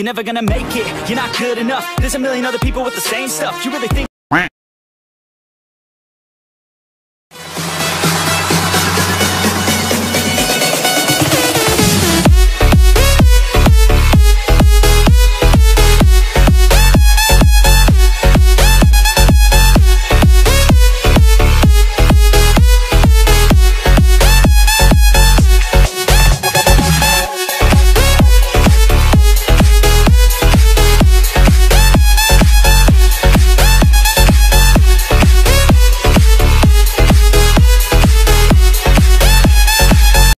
You're never gonna make it, you're not good enough. There's a million other people with the same stuff. You really think